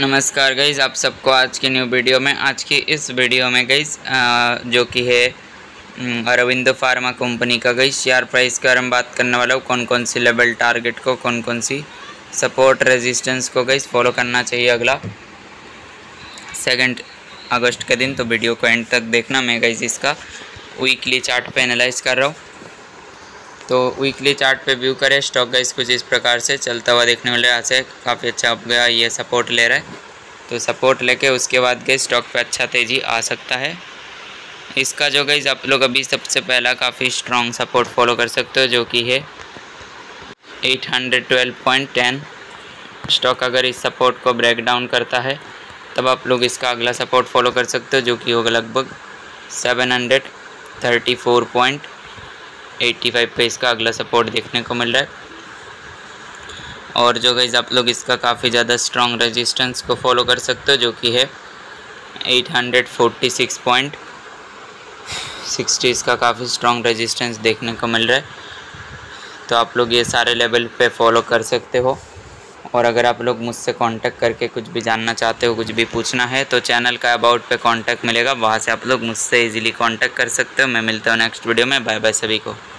नमस्कार गईज़ आप सबको आज की न्यू वीडियो में, आज की इस वीडियो में गईज़ जो कि है अरविंदो फार्मा कंपनी का गई शेयर प्राइस का हम बात करने वाला हूँ कौन कौन सी लेवल टारगेट को कौन कौन सी सपोर्ट रेजिस्टेंस को गई फॉलो करना चाहिए अगला। सेकंड अगस्त के दिन तो वीडियो को एंड तक देखना, मैं गई इसका वीकली चार्ट पे एनालाइज कर रहा हूँ। तो वीकली चार्ट पे व्यू करें स्टॉक गाइस कुछ इस प्रकार से चलता हुआ देखने मिल रहा है। से काफ़ी अच्छा अप गया, ये सपोर्ट ले रहा है। तो सपोर्ट लेके उसके बाद गई स्टॉक पे अच्छा तेज़ी आ सकता है। इसका जो गई आप लोग अभी सबसे पहला काफ़ी स्ट्रॉन्ग सपोर्ट फॉलो कर सकते हो, जो कि है 812.10 स्टॉक अगर इस सपोर्ट को ब्रेक डाउन करता है, तब आप लोग इसका अगला सपोर्ट फॉलो कर सकते हो, जो कि होगा लगभग 734. 85 पे इसका अगला सपोर्ट देखने को मिल रहा है। और जो गई आप लोग इसका काफ़ी ज़्यादा स्ट्रॉन्ग रेजिस्टेंस को फॉलो कर सकते हो, जो कि है 846.60 इसका काफ़ी स्ट्रॉन्ग रेजिस्टेंस देखने को मिल रहा है। तो आप लोग ये सारे लेवल पे फॉलो कर सकते हो। और अगर आप लोग मुझसे कांटेक्ट करके कुछ भी जानना चाहते हो, कुछ भी पूछना है तो चैनल का अबाउट पे कांटेक्ट मिलेगा। वहाँ से आप लोग मुझसे इजीली कांटेक्ट कर सकते हो। मैं मिलता हूँ नेक्स्ट वीडियो में। बाय बाय सभी को।